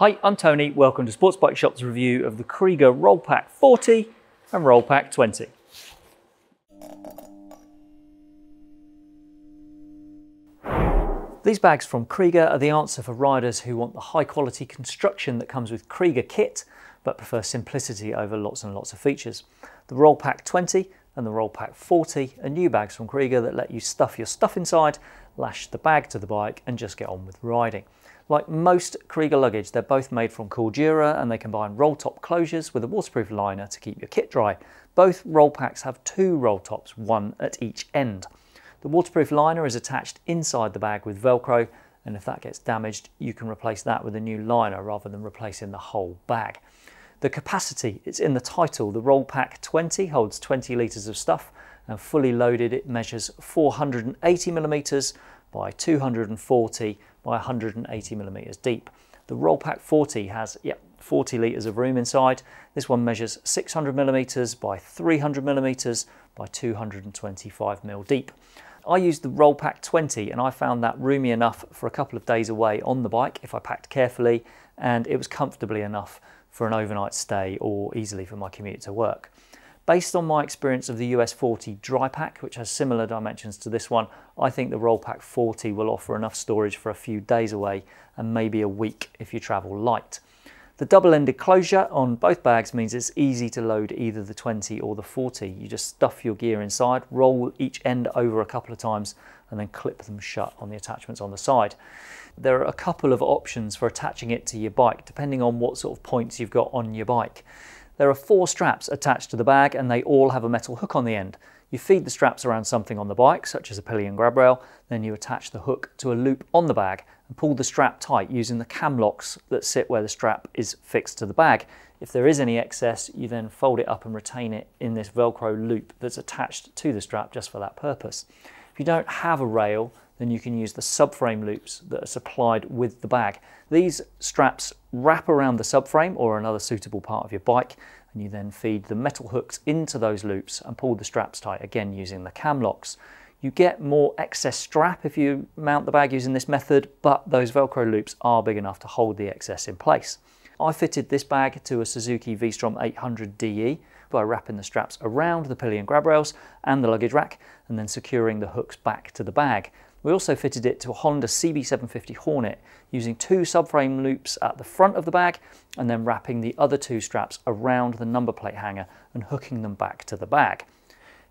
Hi, I'm Tony. Welcome to Sports Bike Shop's review of the Kriega Roll Pack 40 and Roll Pack 20. These bags from Kriega are the answer for riders who want the high quality construction that comes with Kriega kit, but prefer simplicity over lots and lots of features. The Roll Pack 20 and the Roll Pack 40 are new bags from Kriega that let you stuff your stuff inside, lash the bag to the bike and just get on with riding. Like most Kriega luggage, they're both made from Cordura and they combine roll top closures with a waterproof liner to keep your kit dry. Both roll packs have two roll tops, one at each end. The waterproof liner is attached inside the bag with Velcro and if that gets damaged, you can replace that with a new liner rather than replacing the whole bag. The capacity, it's in the title. The Roll Pack 20 holds 20 litres of stuff and fully loaded it measures 480 millimetres by 240 by 180 millimeters deep. The Roll Pack 40 has yep, 40 litres of room inside. This one measures 600 millimeters by 300 millimeters by 225 mil deep. I used the Roll Pack 20 and I found that roomy enough for a couple of days away on the bike if I packed carefully and it was comfortably enough for an overnight stay or easily for my commute to work. Based on my experience of the US 40 dry pack, which has similar dimensions to this one, I think the Roll Pack 40 will offer enough storage for a few days away and maybe a week if you travel light. The double-ended closure on both bags means it's easy to load either the 20 or the 40. You just stuff your gear inside, roll each end over a couple of times and then clip them shut on the attachments on the side. There are a couple of options for attaching it to your bike depending on what sort of points you've got on your bike. There are four straps attached to the bag and they all have a metal hook on the end. You feed the straps around something on the bike, such as a pillion grab rail, then you attach the hook to a loop on the bag and pull the strap tight using the cam locks that sit where the strap is fixed to the bag. If there is any excess, you then fold it up and retain it in this Velcro loop that's attached to the strap just for that purpose. If you don't have a rail, then you can use the subframe loops that are supplied with the bag. These straps wrap around the subframe or another suitable part of your bike and you then feed the metal hooks into those loops and pull the straps tight, again using the cam locks. You get more excess strap if you mount the bag using this method, but those Velcro loops are big enough to hold the excess in place. I fitted this bag to a Suzuki V-Strom 800DE by wrapping the straps around the pillion grab rails and the luggage rack and then securing the hooks back to the bag. We also fitted it to a Honda CB750 Hornet using two subframe loops at the front of the bag and then wrapping the other two straps around the number plate hanger and hooking them back to the bag.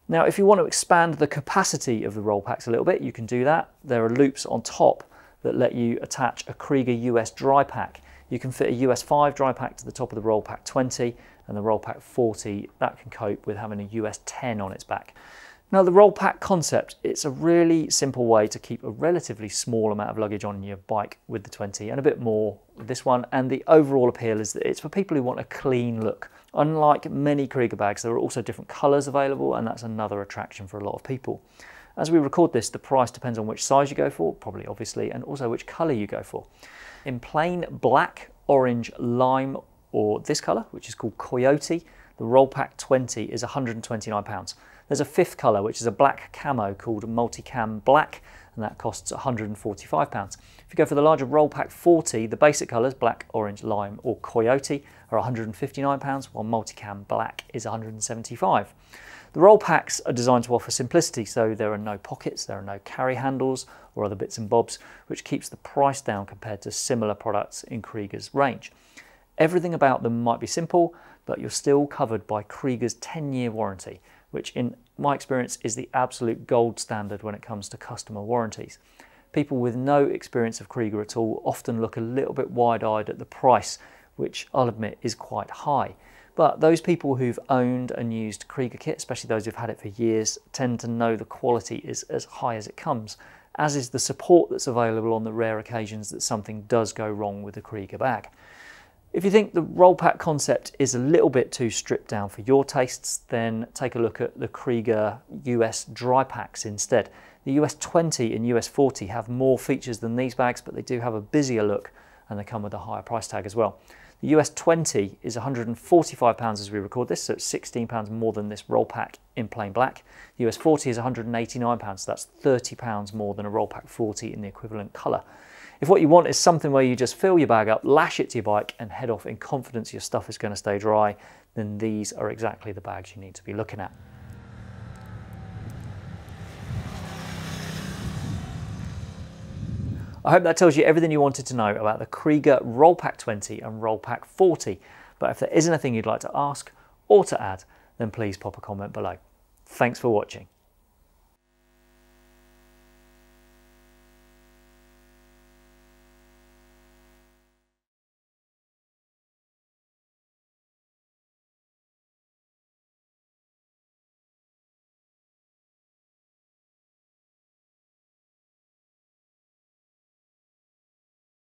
Now if you want to expand the capacity of the roll packs a little bit you can do that. There are loops on top that let you attach a Kriega US dry pack. You can fit a US 5 dry pack to the top of the roll pack 20 and the roll pack 40 that can cope with having a US 10 on its back. Now the roll pack concept, it's a really simple way to keep a relatively small amount of luggage on your bike with the 20 and a bit more this one. And the overall appeal is that it's for people who want a clean look. Unlike many Kriega bags, there are also different colors available and that's another attraction for a lot of people. As we record this, the price depends on which size you go for, probably obviously, and also which color you go for. In plain black, orange, lime, or this color, which is called Coyote, the Roll Pack 20 is £129. There's a fifth colour, which is a black camo called Multicam Black, and that costs £145. If you go for the larger Roll Pack 40, the basic colours, black, orange, lime or coyote, are £159, while Multicam Black is £175. The roll packs are designed to offer simplicity, so there are no pockets, there are no carry handles or other bits and bobs, which keeps the price down compared to similar products in Kriega's range. Everything about them might be simple, but you're still covered by Kriega's 10-year warranty, which in my experience is the absolute gold standard when it comes to customer warranties. People with no experience of Kriega at all often look a little bit wide-eyed at the price, which I'll admit is quite high. But those people who've owned and used Kriega kit, especially those who've had it for years, tend to know the quality is as high as it comes, as is the support that's available on the rare occasions that something does go wrong with the Kriega bag. If you think the roll pack concept is a little bit too stripped down for your tastes, then take a look at the Kriega US dry packs instead. The US 20 and US 40 have more features than these bags, but they do have a busier look and they come with a higher price tag as well. The US 20 is £145 as we record this, so it's £16 more than this roll pack in plain black. The US 40 is £189, so that's £30 more than a roll pack 40 in the equivalent colour. If what you want is something where you just fill your bag up, lash it to your bike and head off in confidence your stuff is going to stay dry, then these are exactly the bags you need to be looking at. I hope that tells you everything you wanted to know about the Kriega Rollpack 20 and Rollpack 40. But if there is anything you'd like to ask or to add, then please pop a comment below. Thanks for watching.